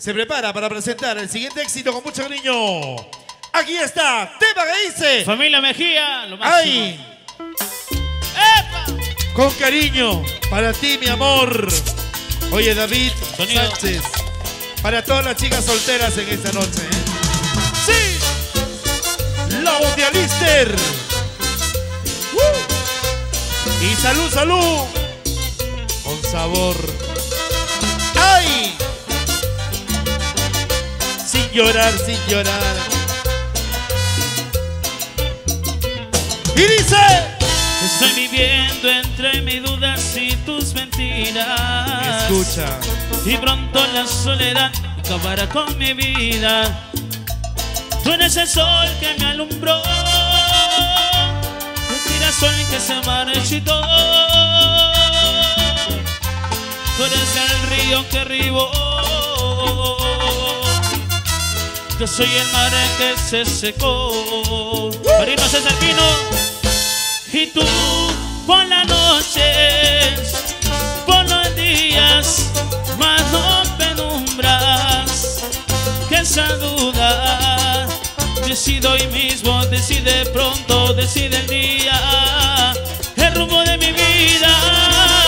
se prepara para presentar el siguiente éxito con mucho cariño. Aquí está, tema que dice. Familia Mejía, lo máximo. ¡Ay! Con cariño, para ti, mi amor. Oye, David Sonido. Sánchez. Para todas las chicas solteras en esta noche. ¿eh? ¡Sí! La voz de Alister. ¡Uh! Y salud, salud. Con sabor. ¡Ay! Sin llorar, sin llorar. Y dice. Estoy viviendo entre mis dudas y tus mentiras. Escucha. Y pronto la soledad acabará con mi vida. Tú eres el sol que me alumbró. El girasol que se marchitó. Tú eres el río que ribó. Yo soy el mar que se secó. Marino César Pino. Y tú por las noches, por los días, más no penumbras que esa duda. Decide hoy mismo, decide pronto, decide el día, el rumbo de mi vida.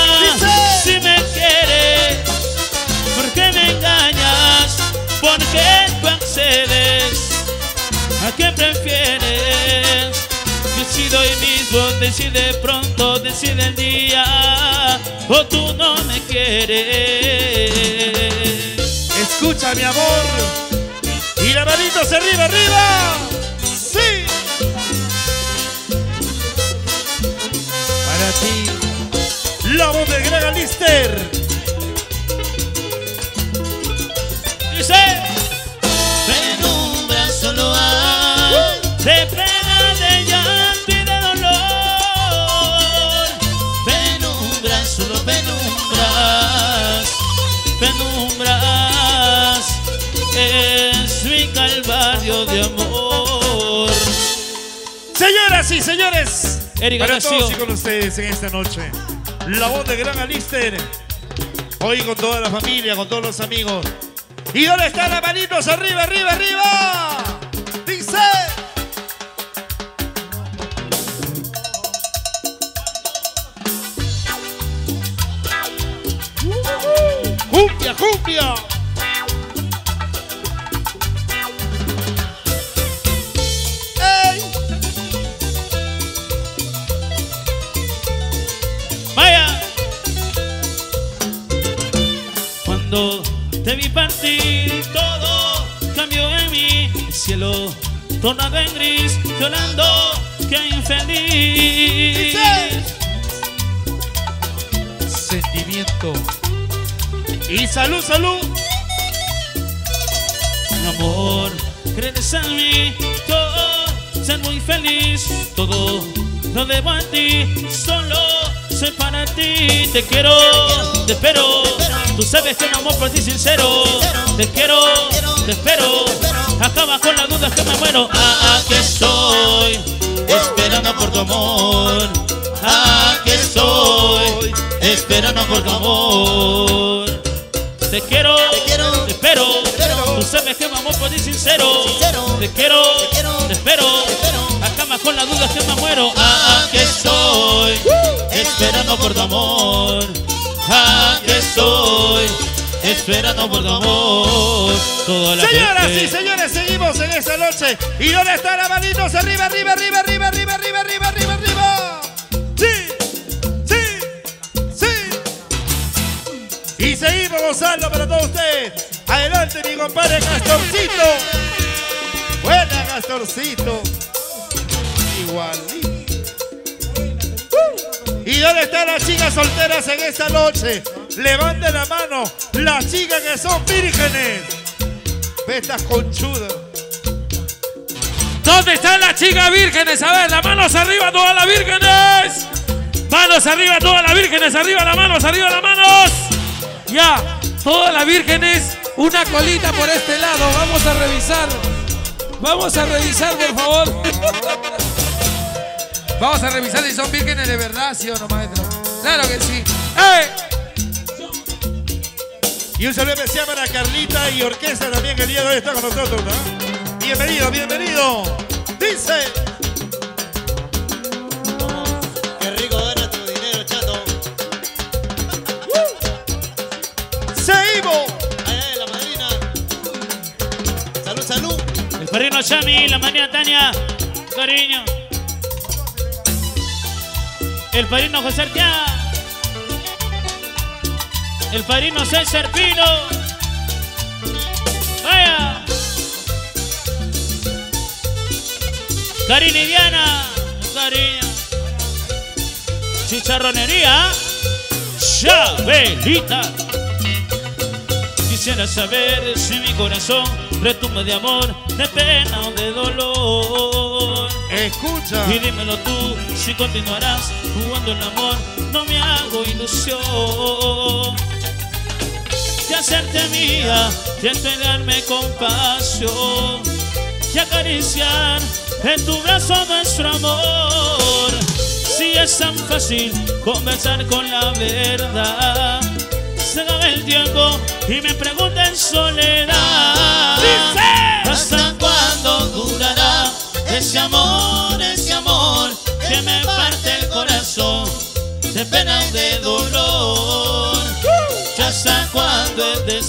Engañas? ¿Por qué tú accedes? ¿A qué prefieres? Decide hoy mismo, decide pronto, decide el día O tú no me quieres Escucha, mi amor. Y la manitos arriba, arriba. Sí. Para ti, la voz de Greg Alister. Dice Penumbra solo hay De pena, de llanto y de dolor Penumbras, solo penumbras Penumbras Es mi calvario de amor Señoras y señores, Erika para todos y con ustedes en esta noche, la voz de Gran Alister. Hoy con toda la familia, con todos los amigos. ¿Y dónde están las manitos? Arriba, arriba, arriba. Dice. ¡Cumbia, cumbia! Tornado en gris, llorando, que infeliz. Sentimiento. Y salud, salud. Mi amor, crees en mí, yo ser muy feliz. Todo lo debo a ti, solo soy para ti. Te quiero, te espero. Tú sabes que mi amor por ti sincero. Te quiero, te espero. Acaba con las dudas que me muero. Ah, aquí estoy, esperando por tu amor. Aquí estoy, esperando por tu amor. Te quiero, te espero. Tú sabes que mi amor por ti sincero. Te quiero, te espero. Acaba con las dudas que me muero. Aquí estoy, esperando por tu amor. Esperando por tu amor. Toda la Señoras gente- y señores, seguimos en esta noche. ¿Y dónde están las manitos? Arriba, arriba, arriba, arriba, arriba, arriba, arriba, arriba, arriba. Sí, sí, sí. Y seguimos gozando para todos ustedes. Adelante, mi compadre Castorcito. Buena, Castorcito. Igualito. ¿Y dónde están las chicas solteras en esta noche? Levanten la mano, las chicas que son vírgenes. Estas conchudas. ¿Dónde están las chicas vírgenes? A ver, las manos arriba, todas las vírgenes. Manos arriba, todas las vírgenes. Arriba las manos, arriba las manos. Ya, todas las vírgenes. Una colita por este lado. Vamos a revisar. Vamos a revisar, por favor. Vamos a revisar si son vírgenes de verdad, ¿sí o no, maestro? Claro que sí. ¡Eh! Y un saludo especial para Carlita y Orquesta también que el día de hoy está con nosotros. ¿no? Bienvenido, bienvenido. Dice. Qué rico gana tu dinero, chato. Seguimos. Ay, ay, la madrina. Salud, salud. El padrino Yami, la manía Tania, cariño. El padrino José Arteaga. El padrino César Pino. Vaya. Karina y Diana, cariño. Chicharronería. Chabelita. Quisiera saber si mi corazón retumba de amor, de pena o de dolor. Escucha. Y dímelo tú, si continuarás jugando el amor, no me hago ilusión. De hacerte mía, de entregarme con pasión, y acariciar en tu brazo nuestro amor. Si es tan fácil conversar con la verdad, se da el tiempo y me pregunta en soledad. ¿Hasta cuándo durará ese amor,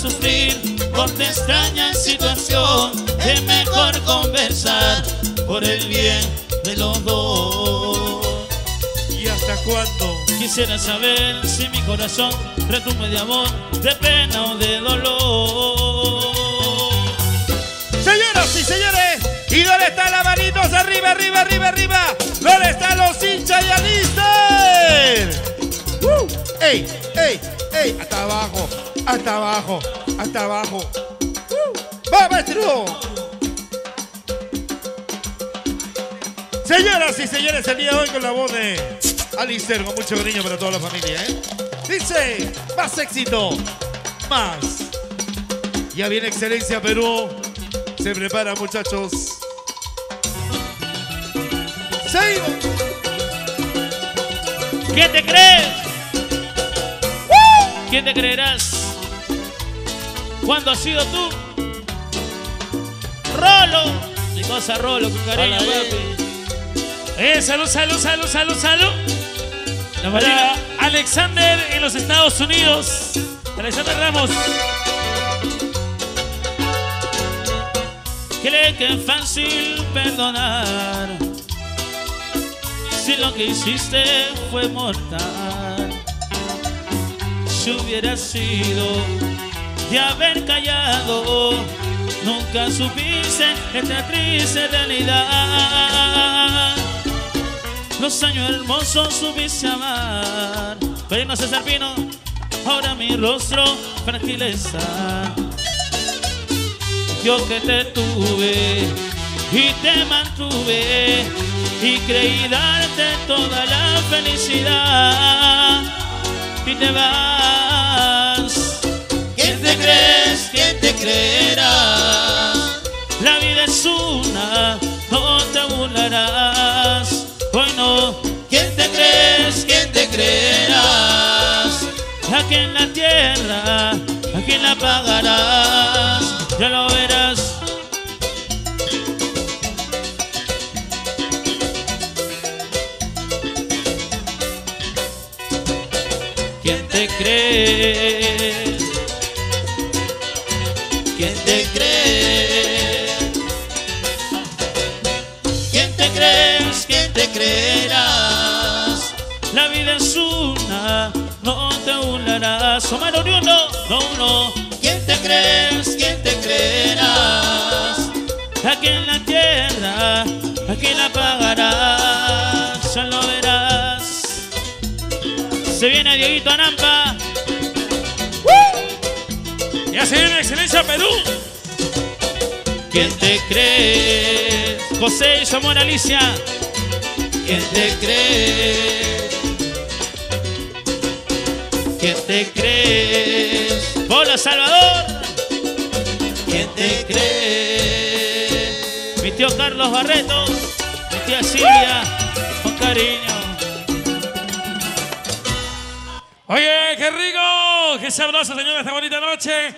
sufrir por tu extraña situación? Es mejor conversar por el bien de los dos. ¿Y hasta cuándo? Quisiera saber si mi corazón retumbe de amor, de pena o de dolor. Señoras y señores, ¿y dónde están las manitos? Arriba, arriba, arriba, arriba. ¿Dónde están los hinchas y alister? ¡Uh! ¡Ey, ey, ey! Hasta abajo, hasta abajo, hasta abajo. ¡Uh! ¡Va, maestro! Señoras y señores, el día de hoy con la voz de Alister, con mucho cariño para toda la familia, ¿eh? Dice, más éxito, más. Ya viene Excelencia Perú. Se prepara, muchachos. Seguimos. ¿Quién te crees? ¿Quién te creerás? ¿Cuándo has sido tú? Rolo. Mi cosa Rolo, con cariño, papi. Eh, salud, salud, salud, salud, salud. La Para. Alexander en los Estados Unidos. Alexander Ramos. Cree que es fácil perdonar si lo que hiciste fue mortal. Si hubiera sido de haber callado, nunca supiste esta triste realidad. Los años hermosos supiste amar, pero no César Pino, ahora mi rostro tranquiliza. Yo que te tuve y te mantuve y creí darte toda la felicidad y te vas. Te creerá? La vida es una, no te burlarás. Hoy no, ¿Quién te crees? ¿Quién te creerás? aquí en la tierra, aquí la pagarás. Creerás? La vida es una, no te burlarás. Omar Oriundo, no, no. ¿Quién te crees? ¿Quién te creerás? Aquí en la tierra, aquí la pagarás, ya lo verás. Se viene Dieguito Anampa, Ya se viene Excelencia Perú. ¿quién te cree? José y amor Alicia, ¿Quién te cree? ¿quién te crees? Hola Salvador, ¿Quién te cree? mi tío Carlos Barreto, mi tía Silvia, con cariño. Oye, qué rico. qué sabroso, señores, esta bonita noche.